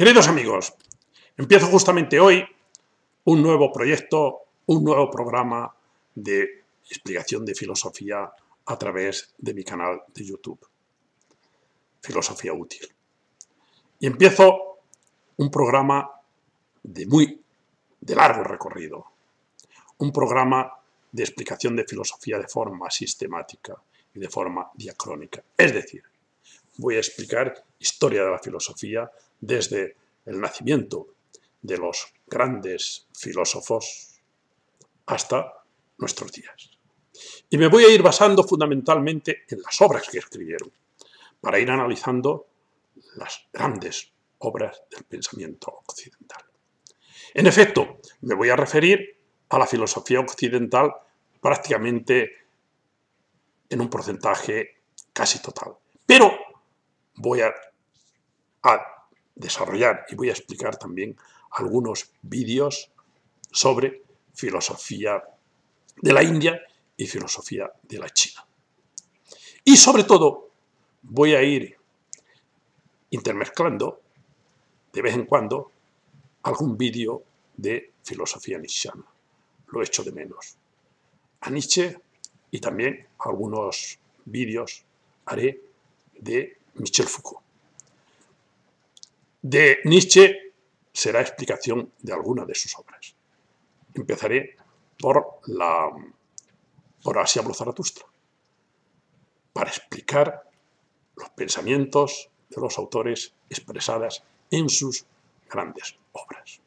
Queridos amigos, empiezo justamente hoy un nuevo proyecto, un nuevo programa de explicación de filosofía a través de mi canal de YouTube. Filosofía útil. Y empiezo un programa de muy de largo recorrido. Un programa de explicación de filosofía de forma sistemática y de forma diacrónica. Es decir, voy a explicar historia de la filosofía desde el nacimiento de los grandes filósofos hasta nuestros días. Y me voy a ir basando fundamentalmente en las obras que escribieron, para ir analizando las grandes obras del pensamiento occidental. En efecto, me voy a referir a la filosofía occidental prácticamente en un porcentaje casi total. Pero voy a, desarrollar y voy a explicar también algunos vídeos sobre filosofía de la India y filosofía de la China. Y sobre todo voy a ir intermezclando de vez en cuando algún vídeo de filosofía nietzscheana. Lo echo de menos. A Nietzsche y también algunos vídeos haré de Michel Foucault. De Nietzsche será explicación de alguna de sus obras. Empezaré por la por Asia Zaratustra, para explicar los pensamientos de los autores expresadas en sus grandes obras.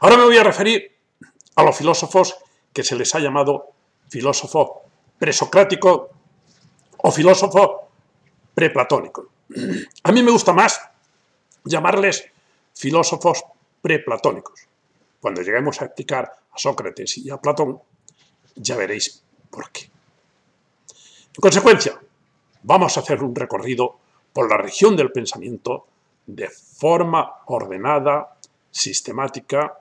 Ahora me voy a referir a los filósofos que se les ha llamado filósofo presocrático o filósofo preplatónico. A mí me gusta más llamarles filósofos preplatónicos. Cuando lleguemos a explicar a Sócrates y a Platón, ya veréis por qué. En consecuencia, vamos a hacer un recorrido por la región del pensamiento de forma ordenada, sistemática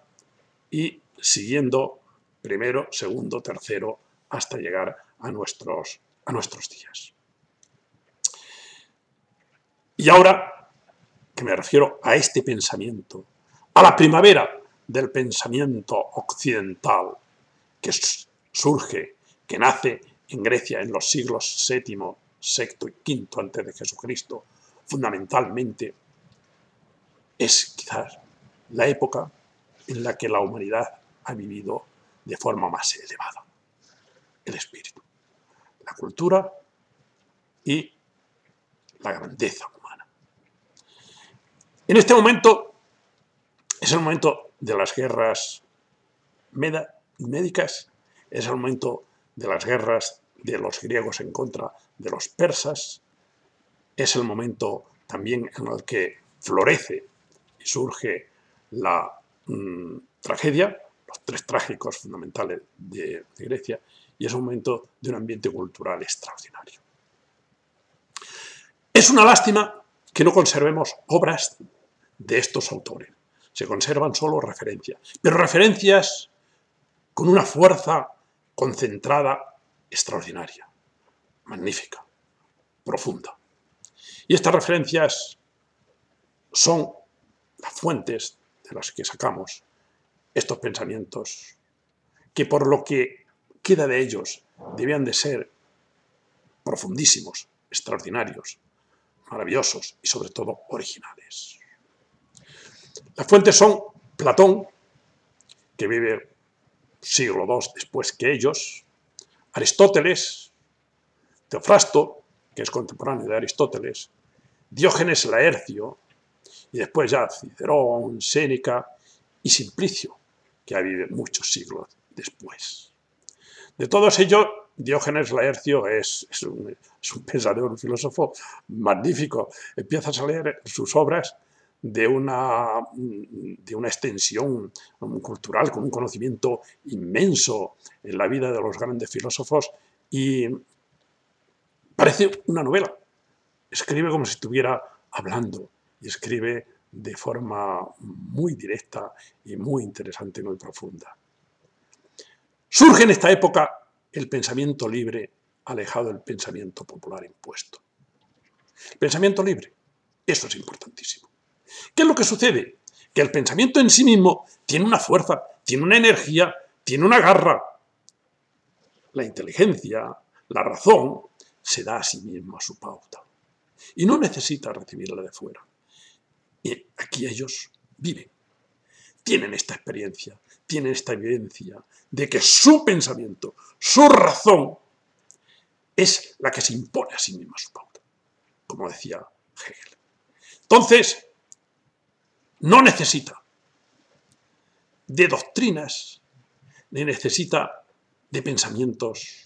y siguiendo primero, segundo, tercero, hasta llegar a nuestros, a nuestros días. Y ahora que me refiero a este pensamiento, a la primavera del pensamiento occidental, que surge, que nace en Grecia en los siglos VII, VI y V antes de Jesucristo, fundamentalmente es quizás la época en la que la humanidad ha vivido de forma más elevada. El espíritu, la cultura y la grandeza. En este momento es el momento de las guerras médicas, es el momento de las guerras de los griegos en contra de los persas, es el momento también en el que florece y surge la mm, tragedia, los tres trágicos fundamentales de, Grecia, y es un momento de un ambiente cultural extraordinario. Es una lástima que no conservemos obras de estos autores. Se conservan solo referencias, pero referencias con una fuerza concentrada extraordinaria, magnífica, profunda. Y estas referencias son las fuentes de las que sacamos estos pensamientos, que por lo que queda de ellos debían de ser profundísimos, extraordinarios, maravillosos y sobre todo originales. Las fuentes son Platón, que vive siglo II después que ellos, Aristóteles, Teofrasto, que es contemporáneo de Aristóteles, Diógenes Laercio, y después ya Cicerón, Séneca y Simplicio, que vivido muchos siglos después. De todos ellos, Diógenes Laercio es, un, pensador, un filósofo magnífico. Empiezas a leer sus obras de una, de una extensión cultural, con un conocimiento inmenso en la vida de los grandes filósofos y parece una novela. Escribe como si estuviera hablando y escribe de forma muy directa y muy interesante, muy profunda. Surge en esta época el pensamiento libre alejado del pensamiento popular impuesto. El pensamiento libre, eso es importantísimo. ¿Qué es lo que sucede? Que el pensamiento en sí mismo tiene una fuerza, tiene una energía, tiene una garra. La inteligencia, la razón, se da a sí mismo a su pauta. Y no necesita recibirla de fuera. Y aquí ellos viven. Tienen esta experiencia, tienen esta evidencia de que su pensamiento, su razón, es la que se impone a sí misma su pauta, como decía Hegel. Entonces, no necesita de doctrinas, ni necesita de pensamientos,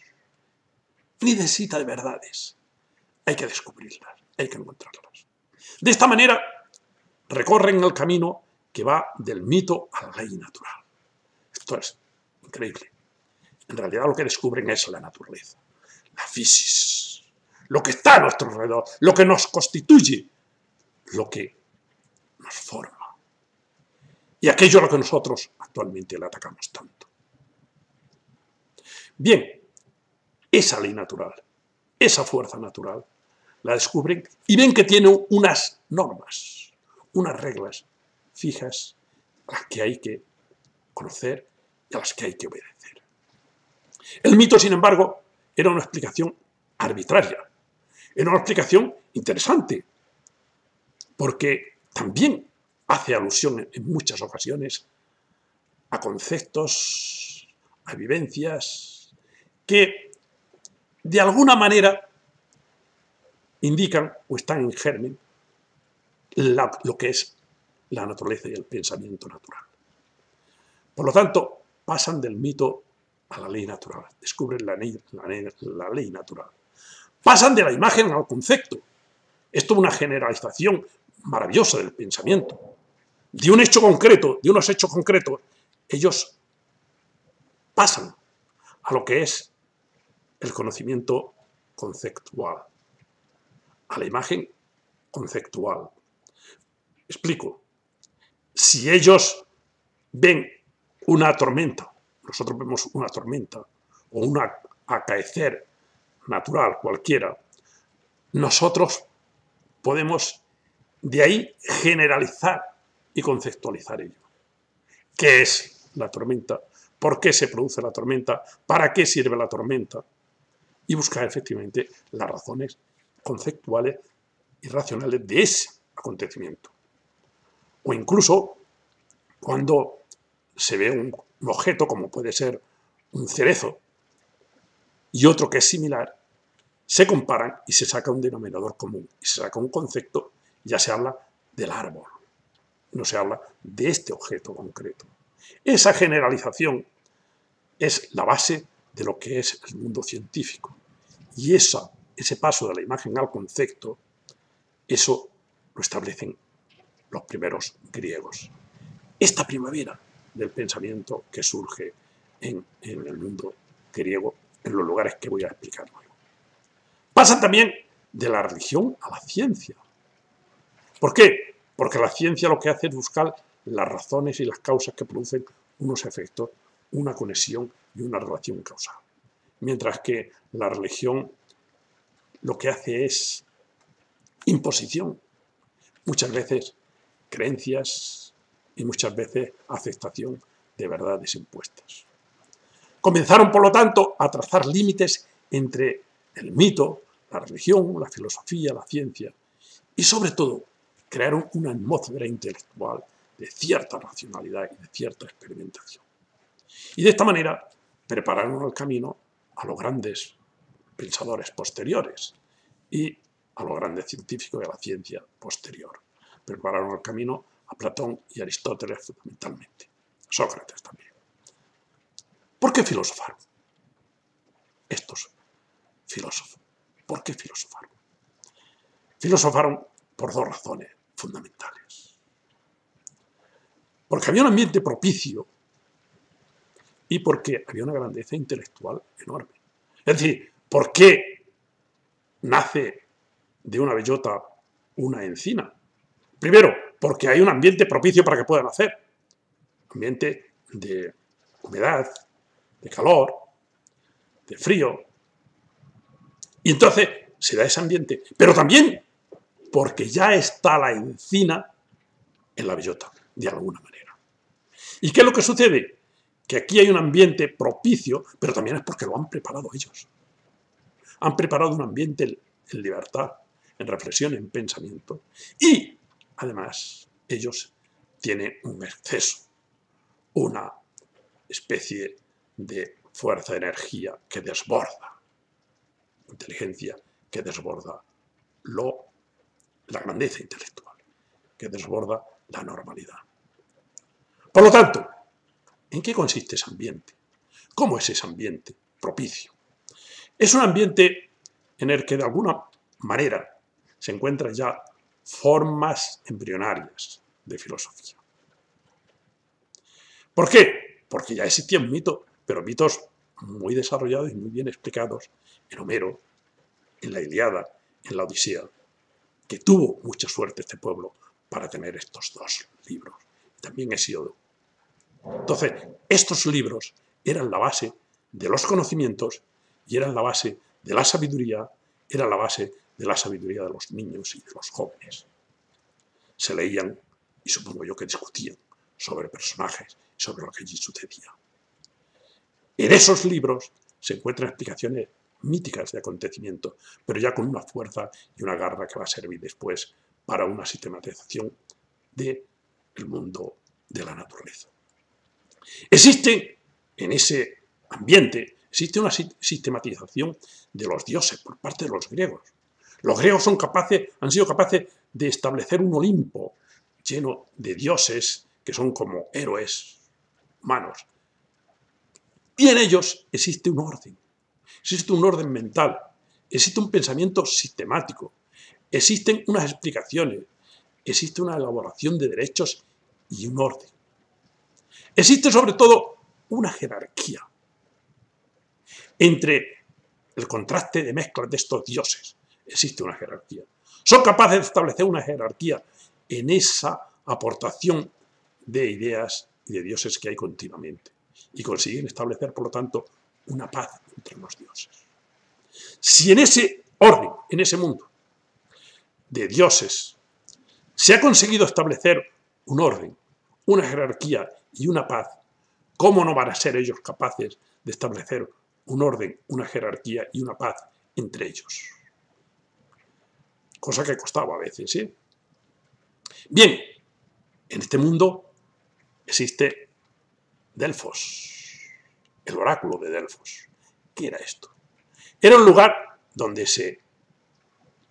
ni necesita de verdades. Hay que descubrirlas, hay que encontrarlas. De esta manera, recorren el camino que va del mito a la ley natural. Esto es increíble. En realidad lo que descubren es la naturaleza, la fisis, lo que está a nuestro alrededor, lo que nos constituye, lo que nos forma. Y aquello a lo que nosotros actualmente le atacamos tanto. Bien, esa ley natural, esa fuerza natural, la descubren y ven que tiene unas normas, unas reglas fijas las que hay que conocer a las que hay que obedecer. El mito, sin embargo, era una explicación arbitraria, era una explicación interesante, porque también hace alusión en muchas ocasiones a conceptos, a vivencias que de alguna manera indican o están en germen lo que es la naturaleza y el pensamiento natural. Por lo tanto, pasan del mito a la ley natural, descubren la ley, natural. Pasan de la imagen al concepto. Esto es una generalización maravillosa del pensamiento. De un hecho concreto, de unos hechos concretos, ellos pasan a lo que es el conocimiento conceptual, a la imagen conceptual. Explico. Si ellos ven una tormenta, nosotros vemos una tormenta o un acaecer natural cualquiera, nosotros podemos de ahí generalizar y conceptualizar ello. ¿Qué es la tormenta? ¿Por qué se produce la tormenta? ¿Para qué sirve la tormenta? Y buscar efectivamente las razones conceptuales y racionales de ese acontecimiento. O incluso cuando se ve un, objeto como puede ser un cerezo y otro que es similar, se comparan y se saca un denominador común y se saca un concepto, ya se habla del árbol, no se habla de este objeto concreto. Esa generalización es la base de lo que es el mundo científico. Y esa, ese paso de la imagen al concepto, eso lo establecen los primeros griegos. Esta primavera del pensamiento que surge en, el mundo griego, en los lugares que voy a explicar luego. Pasa también de la religión a la ciencia. ¿Por qué? Porque la ciencia lo que hace es buscar las razones y las causas que producen unos efectos, una conexión y una relación causal. Mientras que la religión lo que hace es imposición. Muchas veces creencias y muchas veces aceptación de verdades impuestas. Comenzaron, por lo tanto, a trazar límites entre el mito, la religión, la filosofía, la ciencia y, sobre todo, crearon una atmósfera intelectual de cierta racionalidad y de cierta experimentación. Y de esta manera prepararon el camino a los grandes pensadores posteriores y a los grandes científicos de la ciencia posterior prepararon el camino a Platón y Aristóteles fundamentalmente, Sócrates también. ¿Por qué filosofaron? Estos filósofos. ¿Por qué filosofaron? Filosofaron por dos razones fundamentales. Porque había un ambiente propicio y porque había una grandeza intelectual enorme. Es decir, ¿por qué nace de una bellota una encina? Primero, porque hay un ambiente propicio para que puedan hacer. Ambiente de humedad, de calor, de frío. Y entonces se da ese ambiente. Pero también porque ya está la encina en la bellota, de alguna manera. ¿Y qué es lo que sucede? Que aquí hay un ambiente propicio, pero también es porque lo han preparado ellos. Han preparado un ambiente en libertad, en reflexión, en pensamiento. Y, además, ellos tienen un exceso, una especie de fuerza, energía que desborda, inteligencia que desborda lo, la grandeza intelectual, que desborda la normalidad. Por lo tanto, ¿en qué consiste ese ambiente? ¿Cómo es ese ambiente propicio? Es un ambiente en el que de alguna manera se encuentran ya formas embrionarias de filosofía. ¿Por qué? Porque ya existían mitos, pero mitos muy desarrollados y muy bien explicados en Homero, en la Iliada, en la Odisea, que tuvo mucha suerte este pueblo para tener estos dos libros. También Hesíodo. Entonces, estos libros eran la base de los conocimientos y eran la base de la sabiduría, eran la base de la sabiduría de los niños y de los jóvenes. Se leían y supongo yo que discutían sobre personajes, sobre lo que allí sucedía. En esos libros se encuentran explicaciones míticas de acontecimientos, pero ya con una fuerza y una garra que va a servir después para una sistematización del mundo de la naturaleza. Existe en ese ambiente, existe una sistematización de los dioses por parte de los griegos. Los griegos son capaces, han sido capaces de establecer un Olimpo lleno de dioses que son como héroes humanos. Y en ellos existe un orden, existe un orden mental, existe un pensamiento sistemático, existen unas explicaciones, existe una elaboración de derechos y un orden. Existe sobre todo una jerarquía entre el contraste de mezclas de estos dioses. Existe una jerarquía. Son capaces de establecer una jerarquía en esa aportación de ideas y de dioses que hay continuamente. Y consiguen establecer, por lo tanto, una paz entre los dioses. Si en ese orden, en ese mundo de dioses, se ha conseguido establecer un orden, una jerarquía y una paz, ¿cómo no van a ser ellos capaces de establecer un orden, una jerarquía y una paz entre ellos? Cosa que costaba a veces, ¿sí? Bien, en este mundo existe Delfos, el oráculo de Delfos. ¿Qué era esto? Era un lugar donde se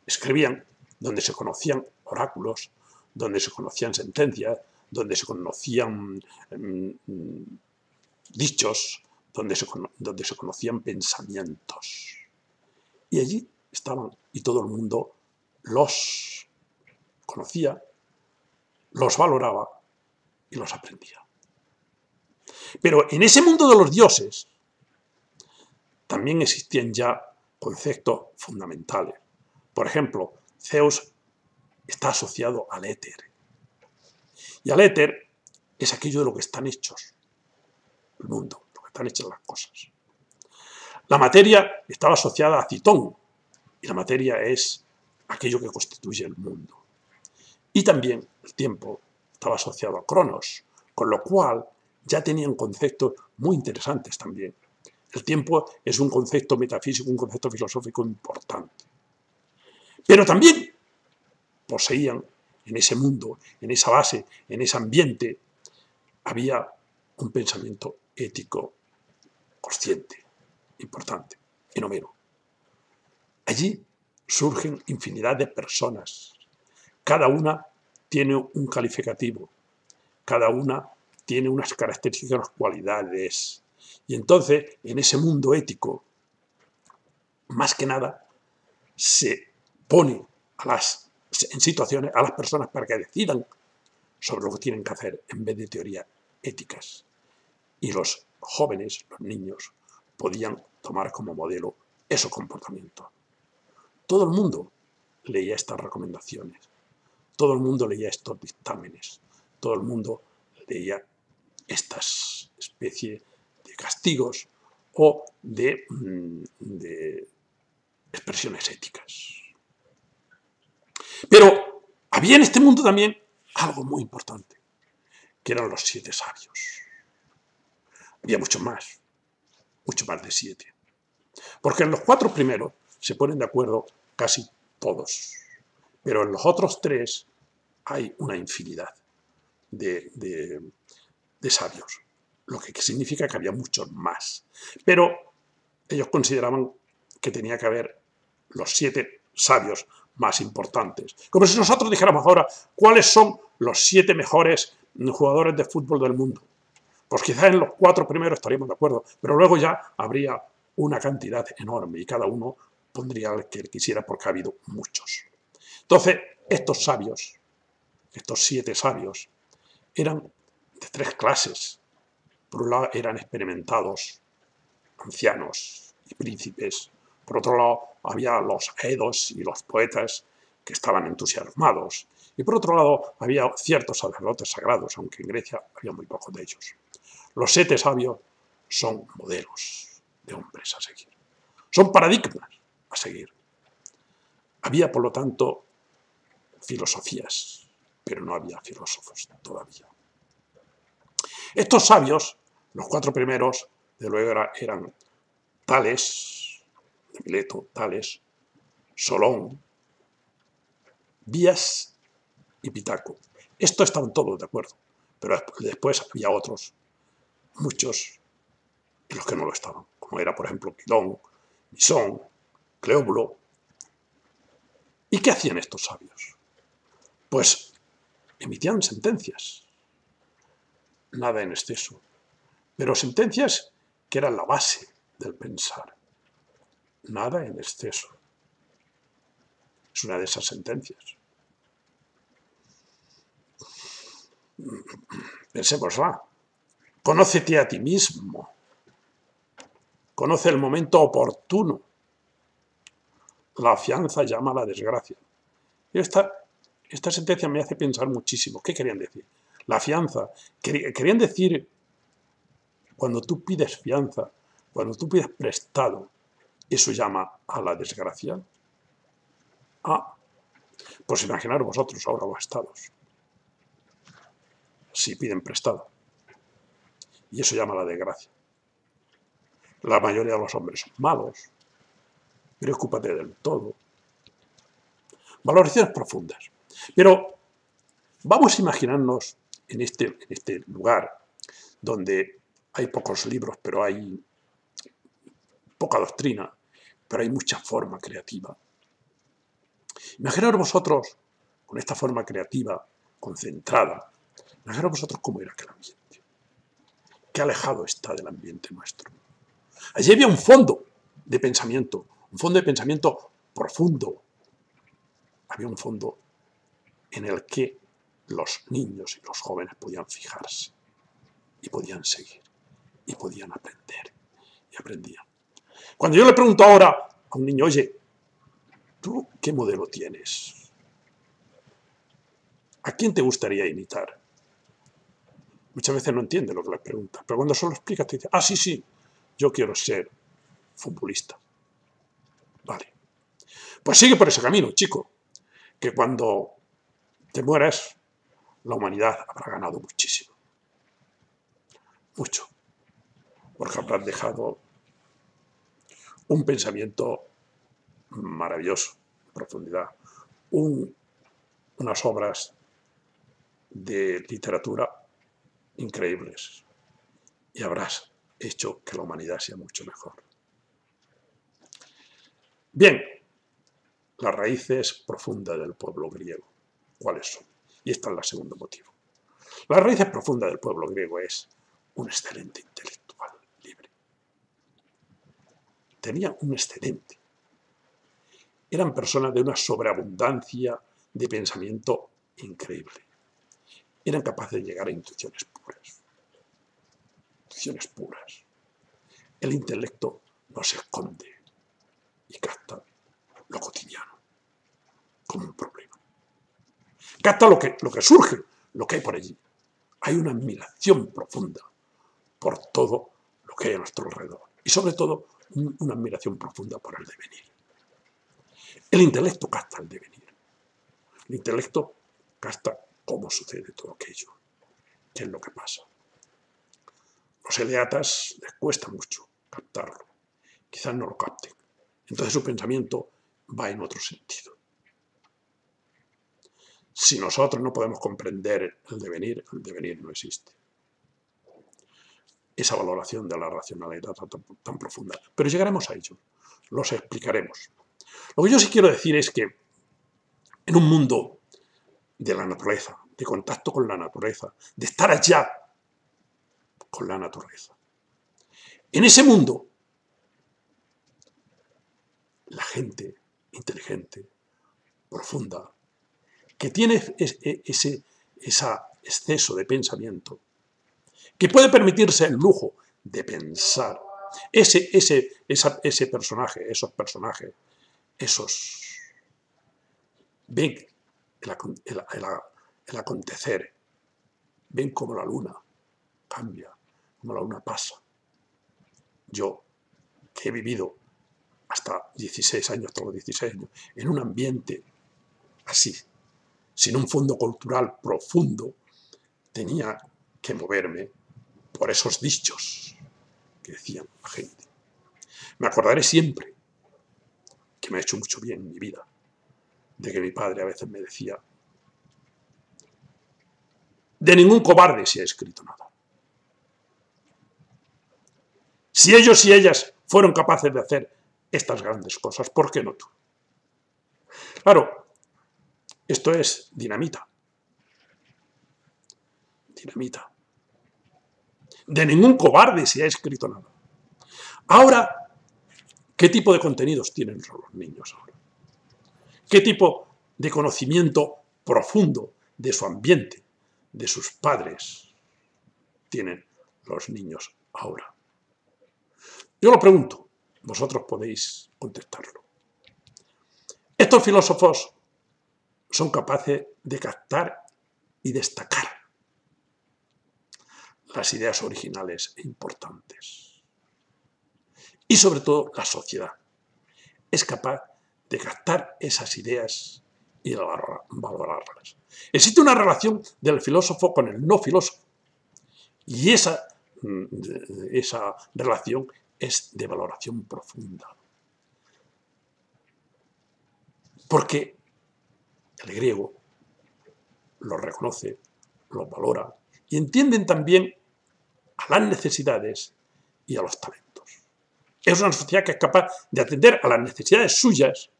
escribían, donde se conocían oráculos, donde se conocían sentencias, donde se conocían mm, dichos, donde se, donde se conocían pensamientos. Y allí estaban, y todo el mundo los conocía, los valoraba y los aprendía. Pero en ese mundo de los dioses también existían ya conceptos fundamentales. Por ejemplo, Zeus está asociado al éter. Y al éter es aquello de lo que están hechos el mundo, lo que están hechas las cosas. La materia estaba asociada a Citón, y la materia es aquello que constituye el mundo. Y también el tiempo estaba asociado a Cronos, con lo cual ya tenían conceptos muy interesantes también. El tiempo es un concepto metafísico, un concepto filosófico importante. Pero también poseían en ese mundo, en esa base, en ese ambiente, había un pensamiento ético consciente, importante, en Homero. Allí surgen infinidad de personas. Cada una tiene un calificativo, cada una tiene unas características, unas cualidades. Y entonces, en ese mundo ético, más que nada, se pone a las, en situaciones a las personas para que decidan sobre lo que tienen que hacer en vez de teorías éticas. Y los jóvenes, los niños, podían tomar como modelo esos comportamientos. Todo el mundo leía estas recomendaciones, todo el mundo leía estos dictámenes, todo el mundo leía estas especie de castigos o de, mm, de expresiones éticas. Pero había en este mundo también algo muy importante, que eran los siete sabios. Había mucho más, mucho más de siete. Porque en los cuatro primeros se ponen de acuerdo casi todos, pero en los otros tres hay una infinidad de, sabios, lo que significa que había muchos más. Pero ellos consideraban que tenía que haber los siete sabios más importantes. Como si nosotros dijéramos ahora, ¿cuáles son los siete mejores jugadores de fútbol del mundo? Pues quizás en los cuatro primeros estaríamos de acuerdo, pero luego ya habría una cantidad enorme y cada uno pondría el que quisiera porque ha habido muchos. Entonces, estos sabios, estos siete sabios, eran de tres clases. Por un lado eran experimentados, ancianos y príncipes. Por otro lado había los edos y los poetas que estaban entusiasmados. Y por otro lado había ciertos sacerdotes sagrados, aunque en Grecia había muy pocos de ellos. Los siete sabios son modelos de hombres a seguir. Son paradigmas a seguir. Había, por lo tanto, filosofías, pero no había filósofos todavía. Estos sabios, los cuatro primeros, de luego eran Tales, de Mileto, Tales, Solón, Vías y Pitaco. Estos estaban todos de acuerdo, pero después había otros, muchos, los que no lo estaban, como era, por ejemplo, Quilón, Misón, ¿Y qué hacían estos sabios? Pues emitían sentencias, nada en exceso, pero sentencias que eran la base del pensar, nada en exceso. Es una de esas sentencias. Pensémosla. Conócete a ti mismo. Conoce el momento oportuno. La fianza llama a la desgracia. Esta, esta sentencia me hace pensar muchísimo. ¿Qué querían decir? La fianza. Querían decir, cuando tú pides fianza, cuando tú pides prestado, ¿eso llama a la desgracia? Ah, pues imaginaros vosotros ahora los estados. Si piden prestado. Y eso llama a la desgracia. La mayoría de los hombres malos. Preocúpate del todo. Valoraciones profundas. Pero vamos a imaginarnos en este, en este lugar donde hay pocos libros, pero hay poca doctrina, pero hay mucha forma creativa. Imaginaos vosotros, con esta forma creativa, concentrada, imaginaos vosotros cómo era aquel ambiente. Qué alejado está del ambiente nuestro. Allí había un fondo de pensamiento, un fondo de pensamiento profundo. Había un fondo en el que los niños y los jóvenes podían fijarse y podían seguir y podían aprender y aprendían. Cuando yo le pregunto ahora a un niño, oye, ¿tú qué modelo tienes? ¿A quién te gustaría imitar? Muchas veces no entiende lo que le pregunta, pero cuando se lo explicas te dice, ah, sí, sí, yo quiero ser futbolista. Pues sigue por ese camino, chico, que cuando te mueras, la humanidad habrá ganado muchísimo. Mucho. Porque habrás dejado un pensamiento maravilloso, profundidad, unas obras de literatura increíbles y habrás hecho que la humanidad sea mucho mejor. Bien, las raíces profundas del pueblo griego, ¿cuáles son? Y esta es la segundo motivo. Las raíces profundas del pueblo griego es un excelente intelecto tenía un excedente. Eran personas de una sobreabundancia de pensamiento increíble. Eran capaces de llegar a intuiciones puras. Intuiciones puras. El intelecto no se esconde y capta lo cotidiano como un problema. Capta lo que, lo que surge, lo que hay por allí. Hay una admiración profunda por todo lo que hay a nuestro alrededor. Y sobre todo una admiración profunda por el devenir. El intelecto capta el devenir. El intelecto capta cómo sucede todo aquello, qué es lo que pasa. Los eleatas les cuesta mucho captarlo, quizás no lo capten. Entonces su pensamiento va en otro sentido. Si nosotros no podemos comprender el devenir, el devenir no existe. Esa valoración de la racionalidad tan, profunda. Pero llegaremos a ello, los explicaremos. Lo que yo sí quiero decir es que en un mundo de la naturaleza, de contacto con la naturaleza, de estar allá con la naturaleza. En ese mundo, la gente inteligente, profunda, que tiene e, ese, exceso de pensamiento, que puede permitirse el lujo de pensar, ese, ese, ese personaje, esos personajes, esos ven el, acontecer, ven cómo la luna cambia, cómo la luna pasa. Yo, que he vivido hasta 16 años, todos los 16 años, en un ambiente así, sin un fondo cultural profundo, tenía que moverme por esos dichos que decían la gente. Me acordaré siempre que me ha hecho mucho bien en mi vida, de que mi padre a veces me decía, de ningún cobarde se ha escrito nada. Si ellos y ellas fueron capaces de hacer estas grandes cosas, ¿por qué no tú? Claro, esto es dinamita. Dinamita. De ningún cobarde se ha escrito nada. Ahora, ¿qué tipo de contenidos tienen los niños ahora? ¿Qué tipo de conocimiento profundo de su ambiente, de sus padres, tienen los niños ahora? Yo lo pregunto, vosotros podéis contestarlo. Estos filósofos son capaces de captar y destacar las ideas originales e importantes. Y sobre todo la sociedad es capaz de captar esas ideas y valorarlas. Existe una relación del filósofo con el no filósofo. Y esa, mm, esa relación es de valoración profunda. Porque el griego lo reconoce, lo valora y entienden también a las necesidades y a los talentos. Es una sociedad que es capaz de atender a las necesidades suyas,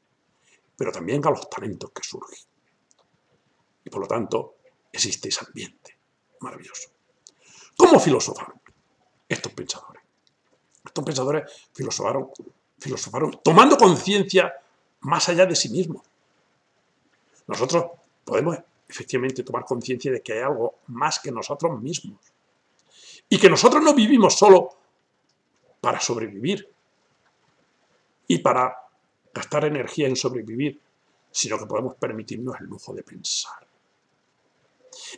pero también a los talentos que surgen. Y por lo tanto, existe ese ambiente maravilloso. ¿Cómo filosofaron estos pensadores? Estos pensadores filosofaron, filosofaron tomando conciencia más allá de sí mismos nosotros podemos efectivamente tomar conciencia de que hay algo más que nosotros mismos. Y que nosotros no vivimos solo para sobrevivir y para gastar energía en sobrevivir, sino que podemos permitirnos el lujo de pensar.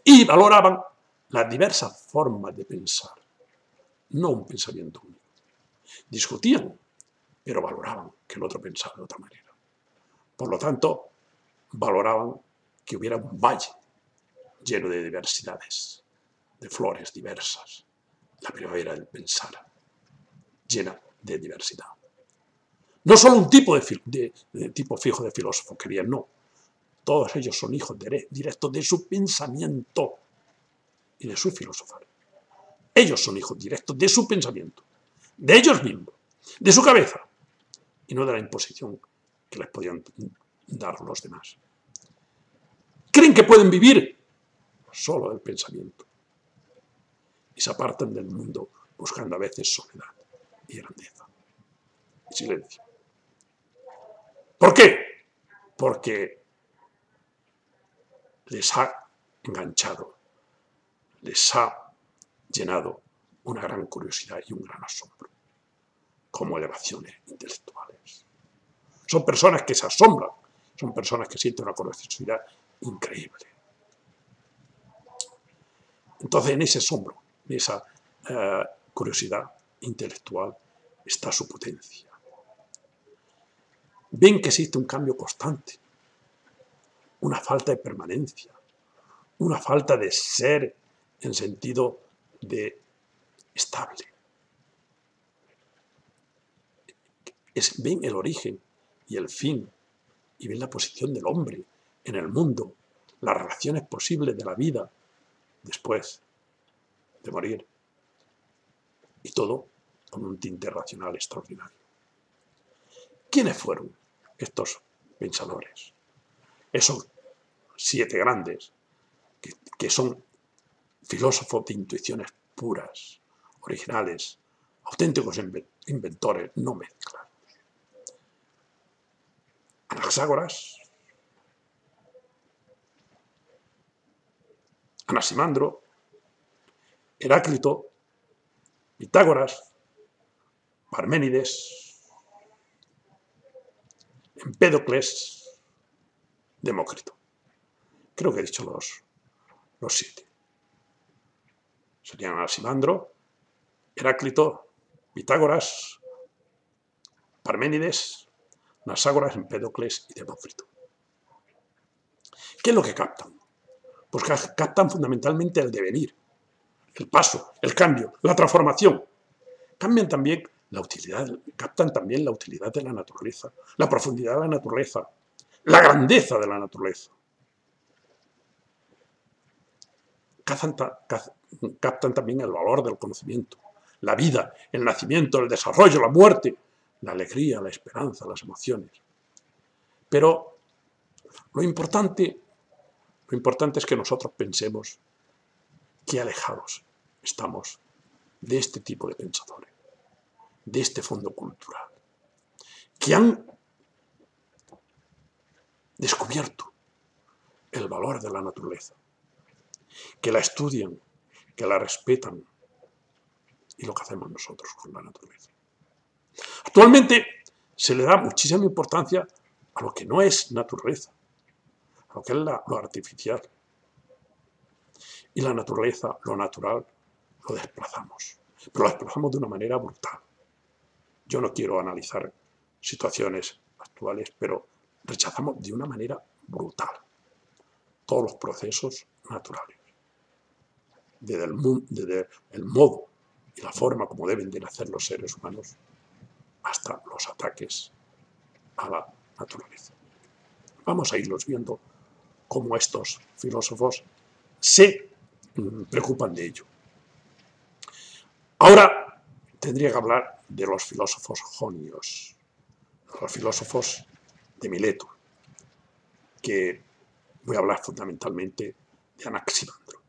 Y valoraban las diversas formas de pensar, no un pensamiento único. Discutían, pero valoraban que el otro pensaba de otra manera. Por lo tanto, valoraban que hubiera un valle lleno de diversidades, de flores diversas, la primavera del pensar, llena de diversidad. No solo un tipo, de, tipo fijo de filósofo querían, no. Todos ellos son hijos directos de su pensamiento y de su filosofar. Ellos son hijos directos de su pensamiento, de ellos mismos, de su cabeza, y no de la imposición que les podían dar los demás. Creen que pueden vivir solo del pensamiento y se apartan del mundo buscando a veces soledad y grandeza silencio. ¿Por qué? Porque les ha enganchado, les ha llenado una gran curiosidad y un gran asombro, como elevaciones intelectuales. Son personas que se asombran son personas que sienten una curiosidad increíble. Entonces, en ese asombro, en esa eh, curiosidad intelectual, está su potencia. Ven que existe un cambio constante, una falta de permanencia, una falta de ser en sentido de estable. Es, ven el origen y el fin y ven la posición del hombre en el mundo, las relaciones posibles de la vida después de morir y todo con un tinte racional extraordinario. ¿Quiénes fueron estos pensadores? Esos siete grandes que, son filósofos de intuiciones puras, originales, auténticos inventores, no mezclados. Anaxágoras, Anaximandro, Heráclito, Pitágoras, Parménides, Empédocles, Demócrito. Creo que he dicho los, los siete. Serían Anaximandro, Heráclito, Pitágoras, Parménides, Naságoras, Empédocles y Demócrito. ¿Qué es lo que captan? Pues captan fundamentalmente el devenir, el paso, el cambio, la transformación. Cambian también la utilidad, captan también la utilidad de la naturaleza, la profundidad de la naturaleza, la grandeza de la naturaleza. captan también el valor del conocimiento, la vida, el nacimiento, el desarrollo, la muerte, la alegría, la esperanza, las emociones. Pero lo importante, lo importante es que nosotros pensemos qué alejados estamos de este tipo de pensadores, de este fondo cultural, que han descubierto el valor de la naturaleza, que la estudian, que la respetan, y lo que hacemos nosotros con la naturaleza. Actualmente se le da muchísima importancia a lo que no es naturaleza, a lo que es lo artificial. Y la naturaleza, lo natural, lo desplazamos. Pero lo desplazamos de una manera brutal. Yo no quiero analizar situaciones actuales, pero rechazamos de una manera brutal todos los procesos naturales. Desde el, desde el modo y la forma como deben de nacer los seres humanos hasta los ataques a la naturaleza. Vamos a irlos viendo cómo estos filósofos se mm, preocupan de ello. Ahora tendría que hablar de los filósofos jonios, los filósofos de Mileto, que voy a hablar fundamentalmente de Anaximandro,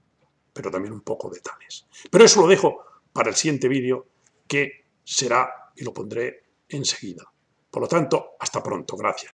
pero también un poco de Tales. Pero eso lo dejo para el siguiente vídeo, que será, y lo pondré enseguida. Por lo tanto, hasta pronto. Gracias.